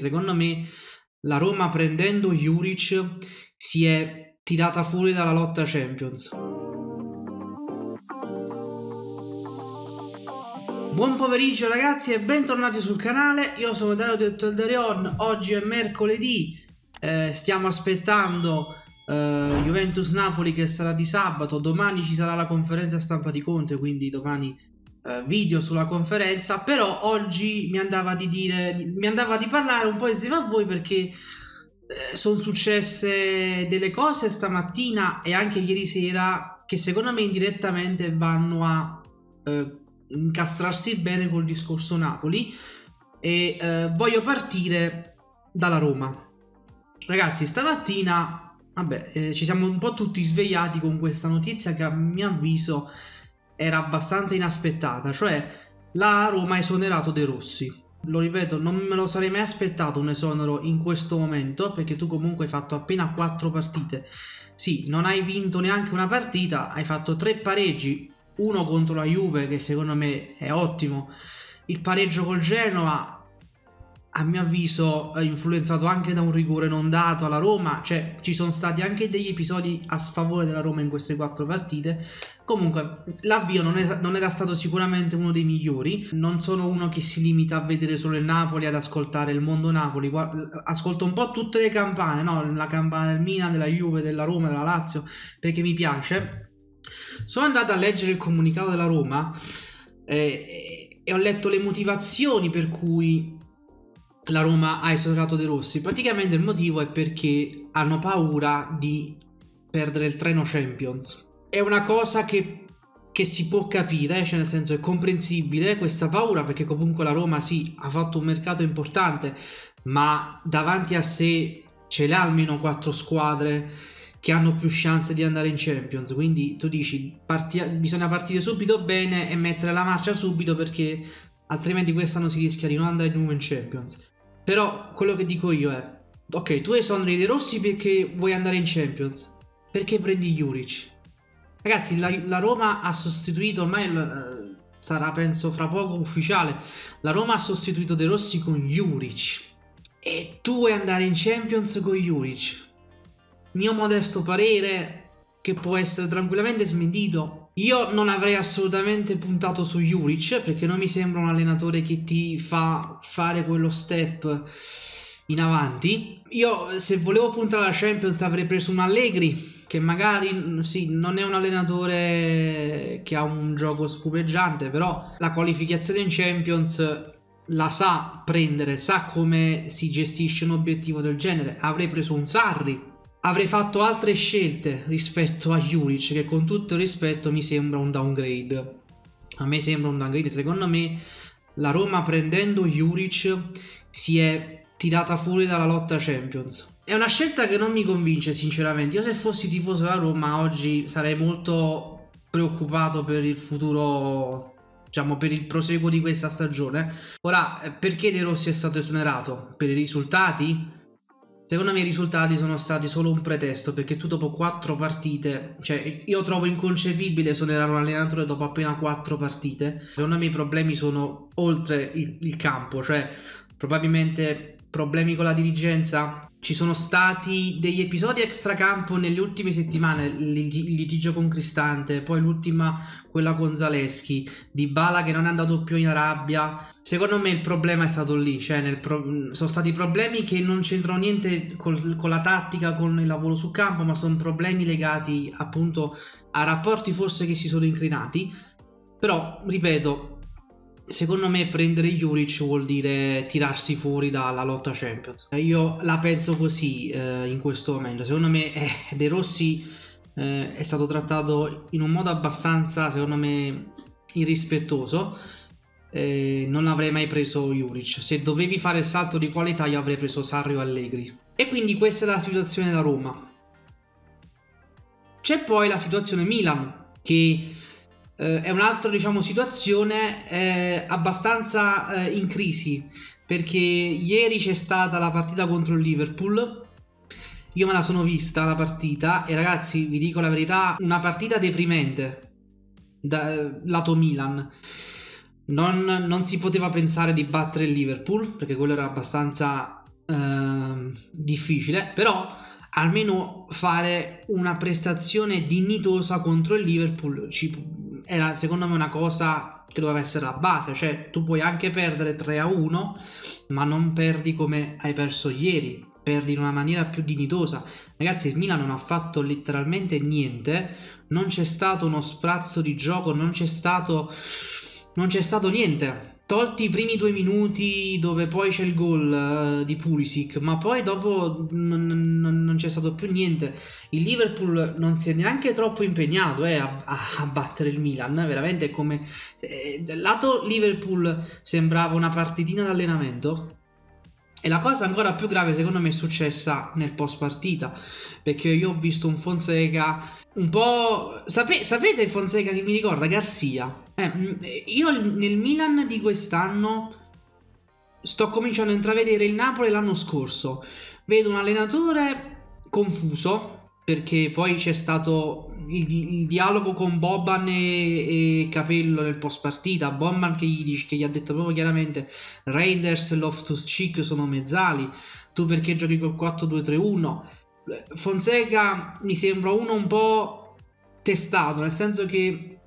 Secondo me la Roma prendendo Juric si è tirata fuori dalla lotta Champions. Buon pomeriggio ragazzi e bentornati sul canale, io sono Dario Detto Elderion, oggi è mercoledì, eh, stiamo aspettando eh, Juventus-Napoli che sarà di sabato, domani ci sarà la conferenza stampa di Conte, quindi domani eh, video sulla conferenza, però oggi mi andava di dire, mi andava di parlare un po' insieme a voi perché eh, sono successe delle cose stamattina e anche ieri sera che secondo me indirettamente vanno a eh, incastrarsi bene col discorso Napoli e eh, voglio partire dalla Roma. Ragazzi, stamattina, vabbè, eh, ci siamo un po' tutti svegliati con questa notizia che a mio avviso era abbastanza inaspettata, cioè la Roma ha esonerato De Rossi. Lo ripeto, non me lo sarei mai aspettato un esonero in questo momento, perché tu comunque hai fatto appena 4 partite. Sì, non hai vinto neanche una partita, hai fatto 3 pareggi, uno contro la Juve che secondo me è ottimo, il pareggio col Genoa a mio avviso influenzato anche da un rigore non dato alla Roma, cioè ci sono stati anche degli episodi a sfavore della Roma in queste quattro partite. Comunque l'avvio non, non, era stato sicuramente uno dei migliori, non sono uno che si limita a vedere solo il Napoli, ad ascoltare il mondo Napoli, ascolto un po' tutte le campane, no? la campana del Milan, della Juve, della Roma, della Lazio, perché mi piace. Sono andato a leggere il comunicato della Roma eh, e ho letto le motivazioni per cui la Roma ha esonerato De Rossi. Praticamente il motivo è perché hanno paura di perdere il treno Champions. È una cosa che, che si può capire, cioè nel senso è comprensibile questa paura perché comunque la Roma sì ha fatto un mercato importante, ma davanti a sé ce l'ha almeno quattro squadre che hanno più chance di andare in Champions. Quindi tu dici parti- bisogna partire subito bene e mettere la marcia subito perché altrimenti quest'anno si rischia di non andare di nuovo in Champions. Però quello che dico io è, ok, tu esoneri De Rossi perché vuoi andare in Champions. Perché prendi Juric? Ragazzi, la, la Roma ha sostituito, ormai eh, sarà penso fra poco ufficiale, la Roma ha sostituito De Rossi con Juric. E tu vuoi andare in Champions con Juric? Mio modesto parere, che può essere tranquillamente smentito, io non avrei assolutamente puntato su Juric perché non mi sembra un allenatore che ti fa fare quello step in avanti. Io se volevo puntare alla Champions avrei preso un Allegri che magari sì, non è un allenatore che ha un gioco spumeggiante, però la qualificazione in Champions la sa prendere, sa come si gestisce un obiettivo del genere. Avrei preso un Sarri avrei fatto altre scelte rispetto a Juric che con tutto il rispetto mi sembra un downgrade. A me sembra un downgrade. Secondo me la Roma prendendo Juric si è tirata fuori dalla lotta Champions. È una scelta che non mi convince sinceramente. Io se fossi tifoso della Roma oggi sarei molto preoccupato per il futuro diciamo per il proseguo di questa stagione. Ora perché De Rossi è stato esonerato? Per i risultati Secondo me i risultati sono stati solo un pretesto perché tu dopo quattro partite, cioè io trovo inconcepibile esonerare un allenatore dopo appena quattro partite. Secondo me i problemi sono oltre il, il campo, cioè probabilmente problemi con la dirigenza. Ci sono stati degli episodi extracampo nelle ultime settimane, il, litigio con Cristante, poi l'ultima quella con Zaleschi, di Bala che non è andato più in Arabia. Secondo me il problema è stato lì, cioè pro- sono stati problemi che non c'entrano niente col, con la tattica, con il lavoro sul campo, ma sono problemi legati appunto a rapporti forse che si sono incrinati. Però, ripeto, Secondo me prendere Juric vuol dire tirarsi fuori dalla lotta Champions. Io la penso così eh, in questo momento. Secondo me eh, De Rossi eh, è stato trattato in un modo abbastanza, secondo me, irrispettoso. Eh, non avrei mai preso Juric. Se dovevi fare il salto di qualità, io avrei preso Sarri o Allegri. E quindi questa è la situazione da Roma. C'è poi la situazione Milan, che eh, è un'altra diciamo, situazione eh, abbastanza eh, in crisi perché ieri c'è stata la partita contro il Liverpool. Io me la sono vista la partita e ragazzi vi dico la verità una partita deprimente da lato Milan. Non, non si poteva pensare di battere il Liverpool perché quello era abbastanza eh, difficile, però almeno fare una prestazione dignitosa contro il Liverpool ci, era secondo me una cosa che doveva essere la base, cioè tu puoi anche perdere 3 a 1, ma non perdi come hai perso ieri, perdi in una maniera più dignitosa. Ragazzi, il Milan non ha fatto letteralmente niente, non c'è stato uno sprazzo di gioco, non c'è stato non c'è stato niente. Tolti i primi due minuti dove poi c'è il gol uh, di Pulisic, ma poi dopo non, non, non, c'è stato più niente. Il Liverpool non si è neanche troppo impegnato eh, a, a, battere il Milan, veramente come... Eh, lato Liverpool sembrava una partitina d'allenamento, e la cosa ancora più grave secondo me è successa nel post partita, perché io ho visto un Fonseca un po'... Sape- sapete Fonseca che mi ricorda? Garcia. Eh, io nel Milan di quest'anno sto cominciando a intravedere il Napoli l'anno scorso. Vedo un allenatore confuso perché poi c'è stato il, di- il dialogo con Boban e-, e, Capello nel post partita. Boban che gli, dice, che gli ha detto proprio chiaramente Reinders e Loftus Cheek sono mezzali. Tu perché giochi col 4-2-3-1? Fonseca mi sembra uno un po' testato, nel senso che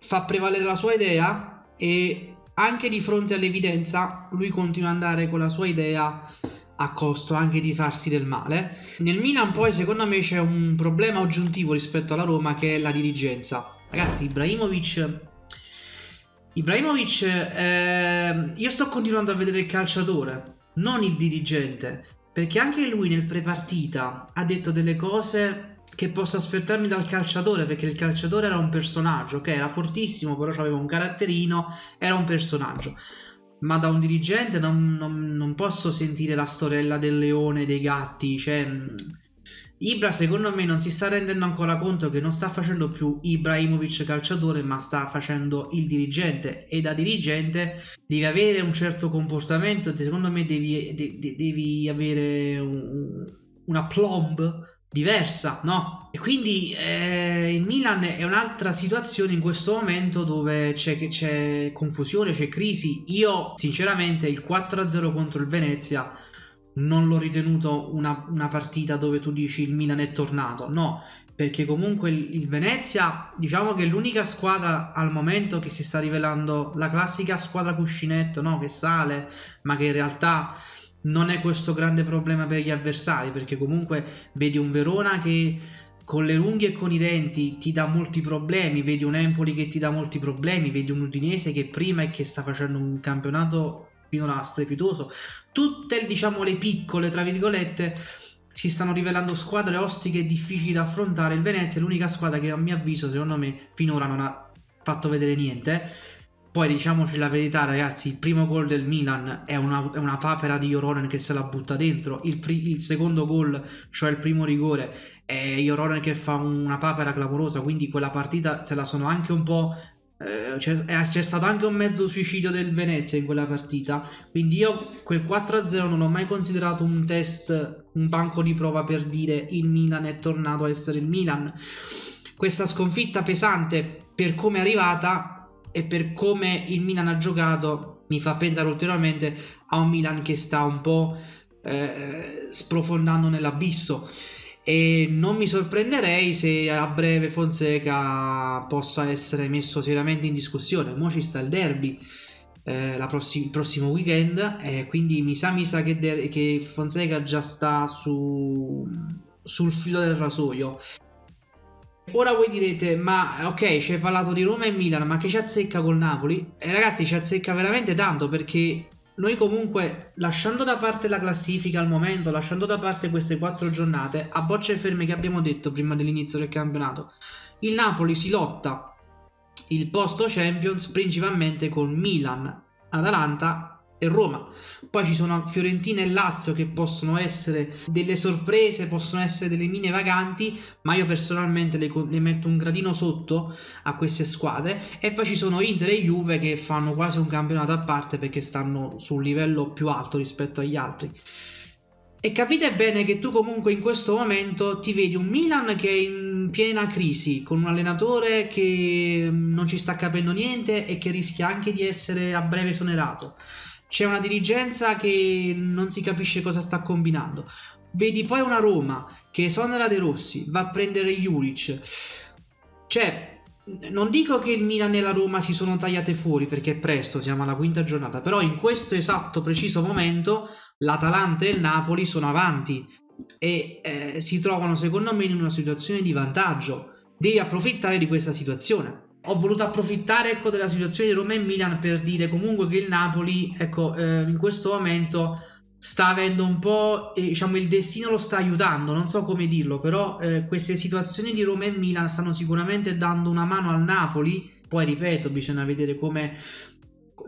fa prevalere la sua idea e anche di fronte all'evidenza lui continua ad andare con la sua idea a costo anche di farsi del male. Nel Milan poi secondo me c'è un problema aggiuntivo rispetto alla Roma che è la dirigenza. Ragazzi, Ibrahimovic Ibrahimovic eh, io sto continuando a vedere il calciatore, non il dirigente, perché anche lui nel prepartita ha detto delle cose che posso aspettarmi dal calciatore perché il calciatore era un personaggio che era fortissimo però aveva un caratterino era un personaggio ma da un dirigente non, non, non posso sentire la storiella del leone dei gatti cioè Ibra secondo me non si sta rendendo ancora conto che non sta facendo più Ibrahimovic calciatore ma sta facendo il dirigente. E da dirigente devi avere un certo comportamento secondo me devi, de, devi avere un, una plomb diversa, no? E quindi eh, il Milan è un'altra situazione in questo momento dove c'è, c'è confusione, c'è crisi. Io sinceramente il 4-0 contro il Venezia non l'ho ritenuto una, una, partita dove tu dici il Milan è tornato, no, perché comunque il, il, Venezia diciamo che è l'unica squadra al momento che si sta rivelando la classica squadra cuscinetto, no, che sale, ma che in realtà non è questo grande problema per gli avversari, perché comunque vedi un Verona che con le unghie e con i denti ti dà molti problemi, vedi un Empoli che ti dà molti problemi, vedi un Udinese che prima e che sta facendo un campionato finora strepitoso. Tutte, diciamo, le piccole, tra virgolette, si stanno rivelando squadre ostiche e difficili da affrontare. Il Venezia è l'unica squadra che a mio avviso, secondo me, finora non ha fatto vedere niente. Poi diciamoci la verità, ragazzi, il primo gol del Milan è una, è una papera di Joronen che se la butta dentro. Il, pri- il secondo gol, cioè il primo rigore, è Joronen che fa una papera clamorosa. Quindi quella partita se la sono anche un po' Eh, c'è, c'è, stato anche un mezzo suicidio del Venezia in quella partita. Quindi io quel 4-0 non ho mai considerato un test, un banco di prova per dire il Milan è tornato a essere il Milan. Questa sconfitta pesante per come è arrivata e per come il Milan ha giocato mi fa pensare ulteriormente a un Milan che sta un po' eh, sprofondando nell'abisso e non mi sorprenderei se a breve Fonseca possa essere messo seriamente in discussione. Mo ci sta il derby eh, prossi- il prossimo weekend e quindi mi sa, mi sa che, de- che, Fonseca già sta su- sul filo del rasoio. Ora voi direte, ma ok, ci hai parlato di Roma e Milan, ma che ci azzecca col Napoli? E ragazzi, ci azzecca veramente tanto perché noi comunque, lasciando da parte la classifica al momento, lasciando da parte queste quattro giornate, a bocce ferme che abbiamo detto prima dell'inizio del campionato, il Napoli si lotta il posto Champions principalmente con Milan, Atalanta e Roma. Poi ci sono Fiorentina e Lazio che possono essere delle sorprese, possono essere delle mine vaganti, ma io personalmente le, le, metto un gradino sotto a queste squadre. E poi ci sono Inter e Juve che fanno quasi un campionato a parte perché stanno su un livello più alto rispetto agli altri. E capite bene che tu comunque in questo momento ti vedi un Milan che è in piena crisi, con un allenatore che non ci sta capendo niente e che rischia anche di essere a breve esonerato c'è una dirigenza che non si capisce cosa sta combinando. Vedi poi una Roma che esonera De Rossi, va a prendere Juric. Cioè, non dico che il Milan e la Roma si sono tagliate fuori perché è presto, siamo alla quinta giornata, però in questo esatto preciso momento l'Atalanta e il Napoli sono avanti e eh, si trovano secondo me in una situazione di vantaggio. Devi approfittare di questa situazione. Ho voluto approfittare ecco, della situazione di Roma e Milan per dire comunque che il Napoli ecco, eh, in questo momento sta avendo un po', eh, diciamo, il destino lo sta aiutando, non so come dirlo, però eh, queste situazioni di Roma e Milan stanno sicuramente dando una mano al Napoli. Poi ripeto, bisogna vedere come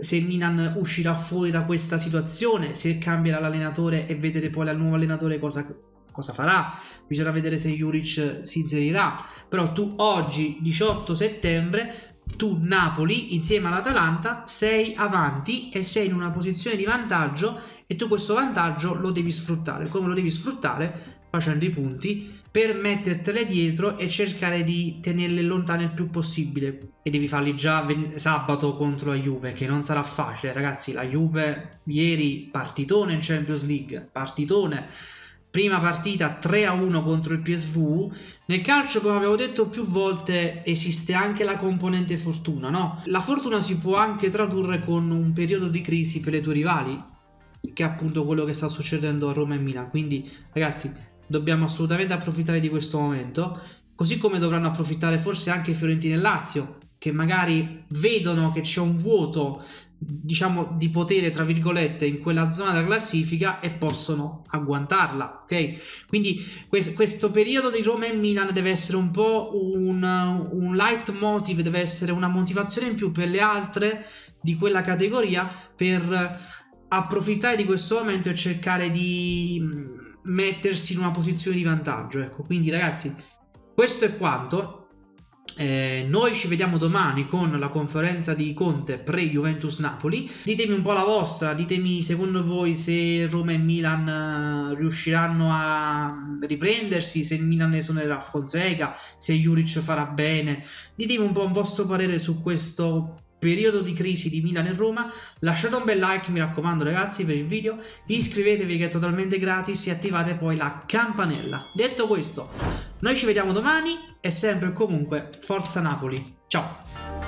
se il Milan uscirà fuori da questa situazione, se cambierà l'allenatore e vedere poi al nuovo allenatore cosa, cosa farà. Bisogna vedere se Juric si inserirà. Però tu oggi, 18 settembre, tu Napoli insieme all'Atalanta sei avanti e sei in una posizione di vantaggio e tu questo vantaggio lo devi sfruttare. Come lo devi sfruttare? Facendo i punti per mettertele dietro e cercare di tenerle lontane il più possibile. E devi farli già sabato contro la Juve, che non sarà facile, ragazzi. La Juve ieri partitone in Champions League, partitone. Prima partita 3 a 1 contro il PSV. Nel calcio, come avevo detto più volte, esiste anche la componente fortuna, no? La fortuna si può anche tradurre con un periodo di crisi per le tue rivali, che è appunto quello che sta succedendo a Roma e Milan. Quindi, ragazzi, dobbiamo assolutamente approfittare di questo momento, così come dovranno approfittare forse anche Fiorentina e Lazio, che magari vedono che c'è un vuoto diciamo di potere tra virgolette in quella zona della classifica e possono agguantarla ok quindi quest- questo periodo di Roma e Milan deve essere un po' un, un leitmotiv deve essere una motivazione in più per le altre di quella categoria per approfittare di questo momento e cercare di mettersi in una posizione di vantaggio. Ecco, quindi ragazzi, questo è quanto. Eh, noi ci vediamo domani con la conferenza di Conte pre-Juventus Napoli. Ditemi un po' la vostra, ditemi secondo voi se Roma e Milan eh, riusciranno a riprendersi, se il Milan esonerà Fonseca, se Juric farà bene. Ditemi un po' un vostro parere su questo periodo di crisi di Milan e Roma. Lasciate un bel like, mi raccomando ragazzi, per il video. Iscrivetevi che è totalmente gratis e attivate poi la campanella. Detto questo, noi ci vediamo domani e sempre e comunque Forza Napoli. Ciao!